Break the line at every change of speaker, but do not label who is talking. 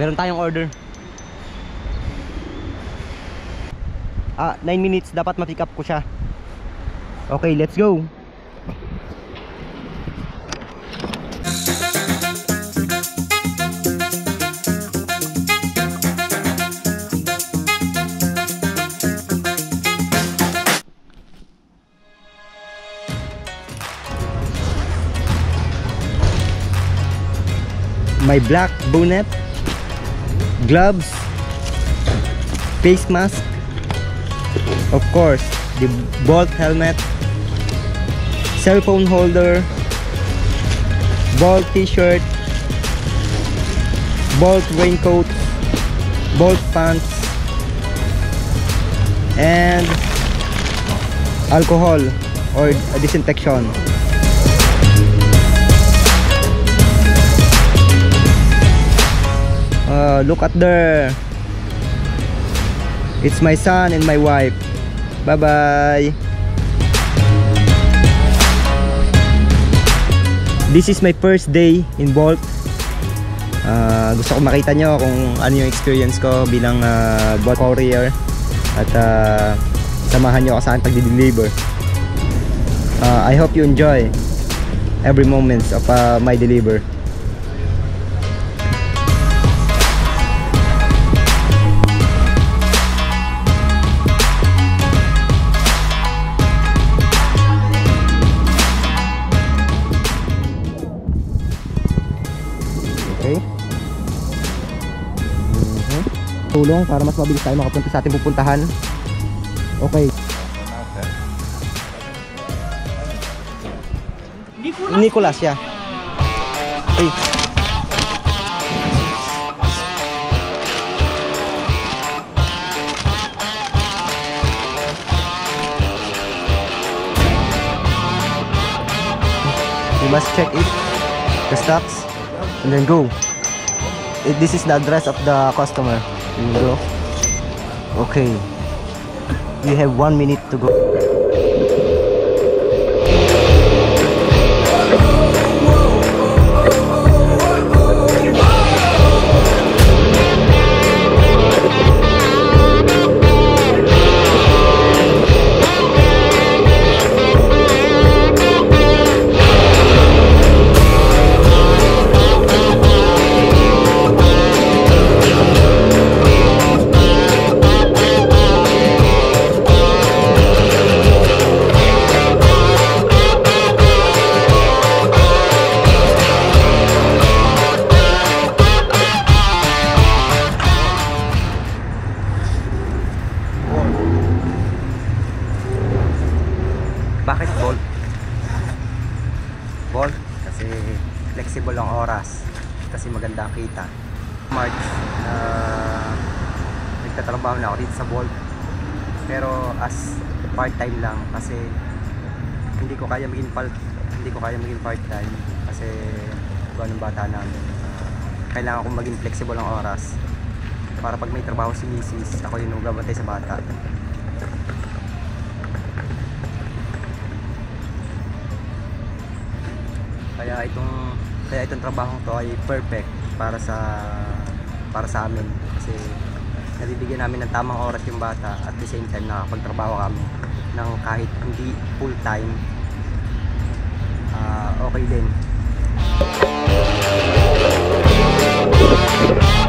Meron tayong order. Ah, 9 minutes dapat ma-pick up ko siya. Okay, let's go. my black bonnet, gloves, face mask, of course, the Bolt helmet, cell phone holder, Bolt t-shirt, Bolt raincoat, Bolt pants, and alcohol or disinfection. Uh, look at there. It's my son and my wife. Bye bye. This is my first day in Bolt. Uh, gusto ko makita nyo kung ano yung experience ko bilang uh, Bolt courier at uh, samahan nyo ako sa aking pagdi-deliver. Uh, I hope you enjoy every moments of uh, my deliver. Tulong para mas mabilis tayo makapunta sa ating pupuntahan. Okay. Nicolas, yeah. Okay. We must check it, the stocks, and then go. This is the address of the customer. You go. Okay. You have one minute to go. Bakit Bolt? Bolt kasi flexible ang oras kasi maganda ang kita. March na nagtatrabaho na ako dito sa Bolt pero as part-time lang kasi hindi ko kaya maging part hindi ko kaya maging part-time kasi gawa ng bata namin. Kailangan kong maging flexible ang oras para pag may trabaho si misis, ako yung nagbabantay sa bata. Kaya itong kaya itong trabaho to ay perfect para sa para sa amin kasi nabibigyan namin ng tamang oras yung bata at the same time nakakapagtrabaho kami ng kahit hindi full time uh, okay din Thank you.